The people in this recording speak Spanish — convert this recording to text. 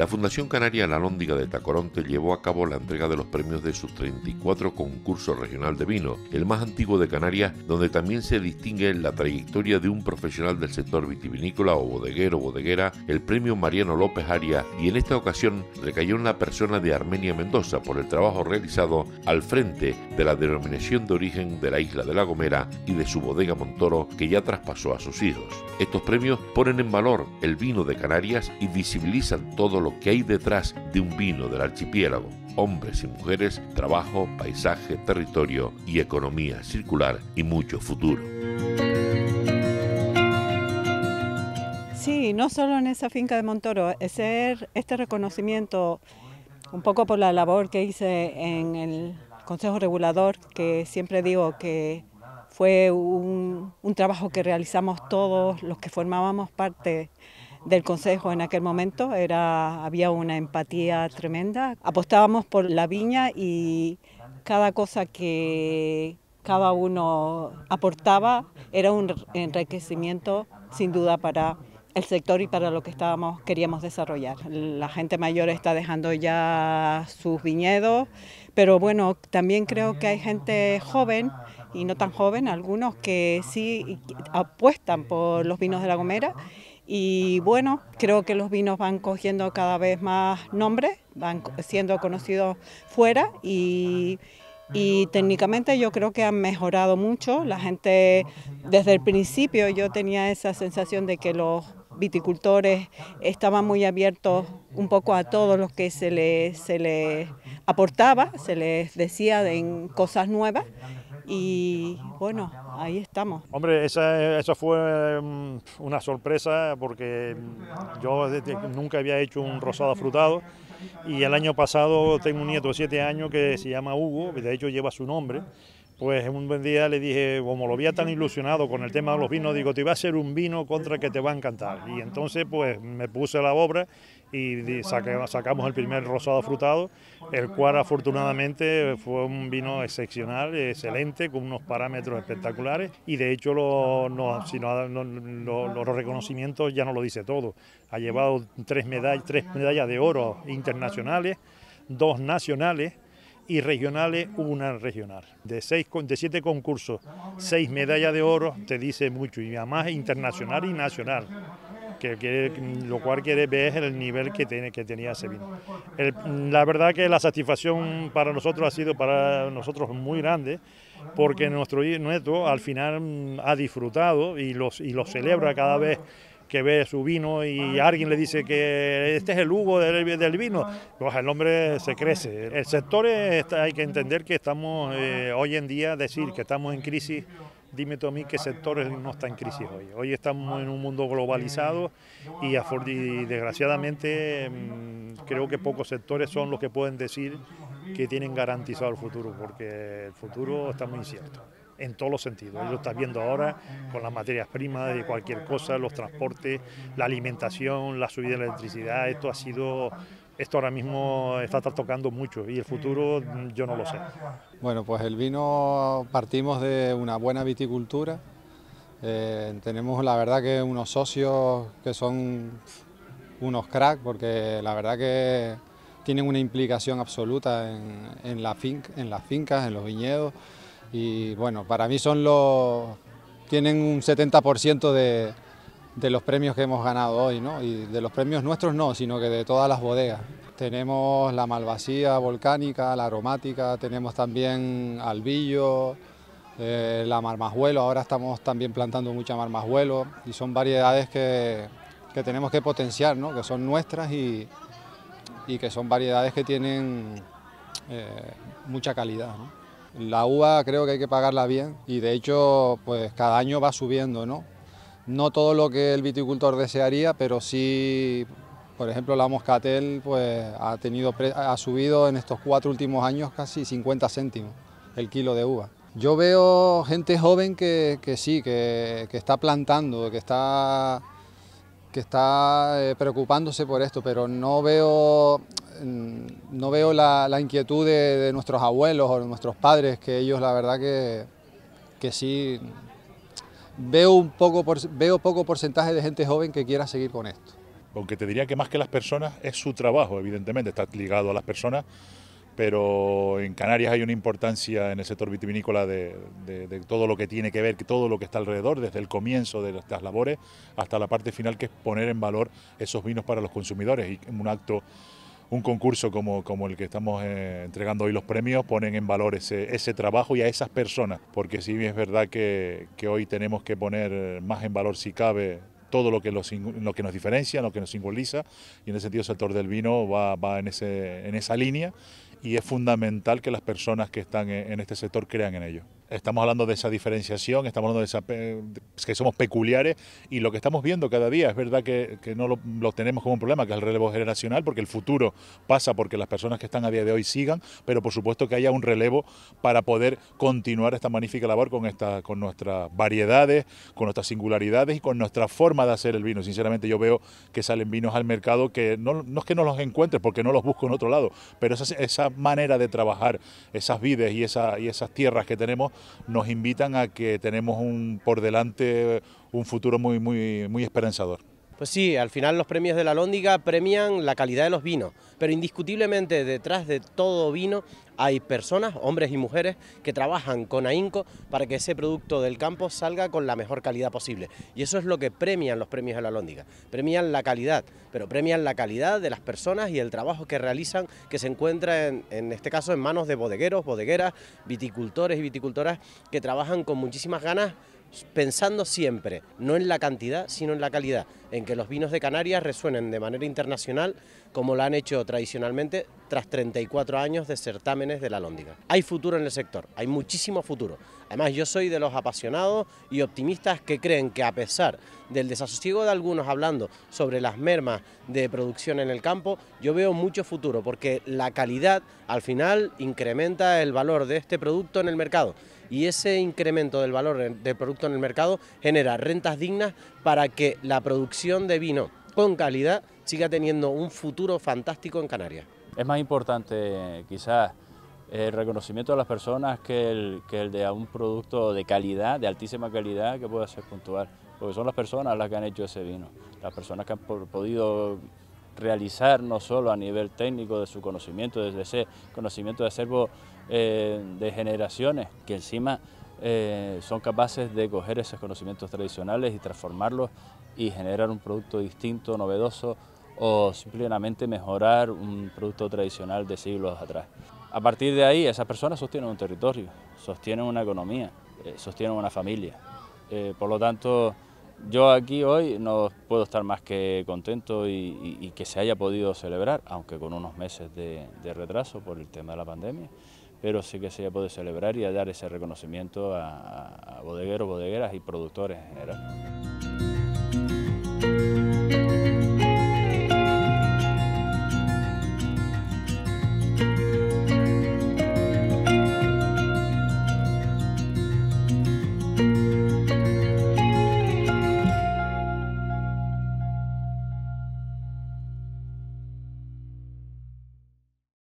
la Fundación Canaria La Lóndiga de Tacoronte llevó a cabo la entrega de los premios de sus 34 concursos regional de vino, el más antiguo de Canarias, donde también se distingue la trayectoria de un profesional del sector vitivinícola o bodeguero o bodeguera, el premio Mariano López Arias, y en esta ocasión recayó en la persona de Armenia Mendoza por el trabajo realizado al frente de la denominación de origen de la isla de La Gomera y de su bodega Montoro, que ya traspasó a sus hijos. Estos premios ponen en valor el vino de Canarias y visibilizan todo que hay detrás de un vino del archipiélago. Hombres y mujeres, trabajo, paisaje, territorio y economía circular y mucho futuro. Sí, no solo en esa finca de Montoro, ser este reconocimiento un poco por la labor que hice en el Consejo Regulador, que siempre digo que fue un, trabajo que realizamos todos los que formábamos parte del Consejo en aquel momento. Era, había una empatía tremenda. Apostábamos por la viña y cada cosa que cada uno aportaba era un enriquecimiento sin duda para el sector y para lo que estábamos queríamos desarrollar. La gente mayor está dejando ya sus viñedos, pero bueno, también creo que hay gente joven y no tan joven, algunos que sí apuestan por los vinos de La Gomera y bueno, creo que los vinos van cogiendo cada vez más nombre, van siendo conocidos fuera y, y técnicamente yo creo que han mejorado mucho. La gente, desde el principio yo tenía esa sensación de que los viticultores estaban muy abiertos un poco a todo lo que se les, se les aportaba, se les decía en cosas nuevas y bueno, ahí estamos. Hombre, esa, eso fue mm, una sorpresa porque yo nunca había hecho un rosado frutado y el año pasado tengo un nieto de siete años que se llama Hugo, de hecho lleva su nombre. Pues un buen día le dije, como lo veía tan ilusionado con el tema de los vinos, digo, te iba a hacer un vino contra que te va a encantar. Y entonces pues me puse a la obra y sacamos el primer rosado frutado, el cual afortunadamente fue un vino excepcional, excelente, con unos parámetros espectaculares y de hecho los reconocimientos ya no lo dice todo. Ha llevado tres tres medallas de oro internacionales, dos nacionales y regionales, una regional. De, seis, de siete concursos, seis medallas de oro te dice mucho y además internacional y nacional que, lo cual quiere ver el nivel que, tiene, que tenía ese la verdad que la satisfacción para nosotros ha sido para nosotros muy grande, porque nuestro nieto al final mm, ha disfrutado y, los, y lo celebra cada vez que ve su vino y alguien le dice que este es el Hugo del, del vino, pues el hombre se crece. El sector hay que entender que estamos eh, hoy en día, decir que estamos en crisis Dime tú a mí qué sectores no están en crisis hoy. Hoy estamos en un mundo globalizado y, desgraciadamente mm, creo que pocos sectores son los que pueden decir que tienen garantizado el futuro, porque el futuro está muy incierto en todos los sentidos. Lo estás viendo ahora con las materias primas de cualquier cosa, los transportes, la alimentación, la subida de la electricidad. Esto ha sido esto ahora mismo está tocando mucho y el futuro yo no lo sé. Bueno, pues el vino partimos de una buena viticultura. Eh, tenemos la verdad que unos socios que son unos cracks porque la verdad que tienen una implicación absoluta en las fincas, en los viñedos y bueno, para mí son los... tienen un 70% de, de los premios que hemos ganado hoy, ¿no? Y de los premios nuestros no, sino que de todas las bodegas. Tenemos la malvasía volcánica, la aromática, tenemos también albillo, eh, la marmajuelo, ahora estamos también plantando mucha marmajuelo y son variedades que, que tenemos que potenciar, ¿no? que son nuestras y, y, que son variedades que tienen eh, mucha calidad. La uva creo que hay que pagarla bien y de hecho pues cada año va subiendo, ¿no? no todo lo que el viticultor desearía, pero sí, por ejemplo, la moscatel pues, ha, tenido, ha subido en estos cuatro últimos años casi 50 céntimos el kilo de uva. Yo veo gente joven que, sí, que, está plantando, que está, que está eh, preocupándose por esto, pero no veo, no veo la, inquietud de, nuestros abuelos o de nuestros padres, que ellos la verdad que, que sí veo, un poco veo poco porcentaje de gente joven que quiera seguir con esto. aunque te diría que más que las personas es su trabajo, evidentemente, está ligado a las personas, pero en Canarias hay una importancia en el sector vitivinícola de, todo lo que tiene que ver, todo lo que está alrededor, desde el comienzo de estas labores hasta la parte final, que es poner en valor esos vinos para los consumidores. Y un acto, un concurso como, como el que estamos eh, entregando hoy los premios, ponen en valor ese, trabajo y a esas personas, porque sí es verdad que, que hoy tenemos que poner más en valor, si cabe, todo lo que, lo que nos diferencia, lo que nos simboliza, y en ese sentido el sector del vino va, va en, ese, en esa línea y es fundamental que las personas que están en este sector crean en ello. Estamos hablando de esa diferenciación, estamos hablando de, esa, que somos peculiares y lo que estamos viendo cada día es verdad que, no lo, tenemos como un problema, que es el relevo generacional, porque el futuro pasa porque las personas que están a día de hoy sigan, pero por supuesto que haya un relevo para poder continuar esta magnífica labor con, esta, con nuestras variedades, con nuestras singularidades y con nuestra forma de hacer el vino. Sinceramente yo veo que salen vinos al mercado que no, no es que no los encuentre porque no los busco en otro lado, pero esa, esa manera de trabajar esas vides y, esa, y esas tierras que tenemos nos invitan a que tenemos un, por delante un futuro muy, muy, muy esperanzador. Pues sí, al final los premios de la Lóndiga premian la calidad de los vinos, pero indiscutiblemente detrás de todo vino hay personas, hombres y mujeres, que trabajan con ahínco para que ese producto del campo salga con la mejor calidad posible. Y eso es lo que premian los premios de la Lóndiga. Premian la calidad, pero premian la calidad de las personas y el trabajo que realizan, que se encuentra en, en este caso en manos de bodegueros, bodegueras, viticultores y viticultoras que trabajan con muchísimas ganas pensando siempre, no en la cantidad, sino en la calidad, en que los vinos de Canarias resuenen de manera internacional como lo han hecho tradicionalmente tras 34 años de certámenes de la Lóndiga. Hay futuro en el sector, hay muchísimo futuro. Además, yo soy de los apasionados y optimistas que creen que a pesar del desasosiego de algunos hablando sobre las mermas de producción en el campo, yo veo mucho futuro porque la calidad al final incrementa el valor de este producto en el mercado y ese incremento del valor del producto en el mercado genera rentas dignas para que la producción de vino con calidad siga teniendo un futuro fantástico en Canarias. Es más importante quizás el reconocimiento de las personas que el, que el de un producto de calidad, de altísima calidad que pueda ser puntual, porque son las personas las que han hecho ese vino, las personas que han podido realizar no solo a nivel técnico de su conocimiento, desde ese conocimiento de acervo eh, de generaciones, que encima eh, son capaces de coger esos conocimientos tradicionales y transformarlos y generar un producto distinto, novedoso o simplemente mejorar un producto tradicional de siglos atrás. A partir de ahí, esas personas sostienen un territorio, sostienen una economía, eh, sostienen una familia. por lo tanto, yo aquí hoy no puedo estar más que contento y, que se haya podido celebrar, aunque con unos meses de, retraso por el tema de la pandemia, pero sí que se haya podido celebrar y dar ese reconocimiento a, a bodegueros, bodegueras y productores en general.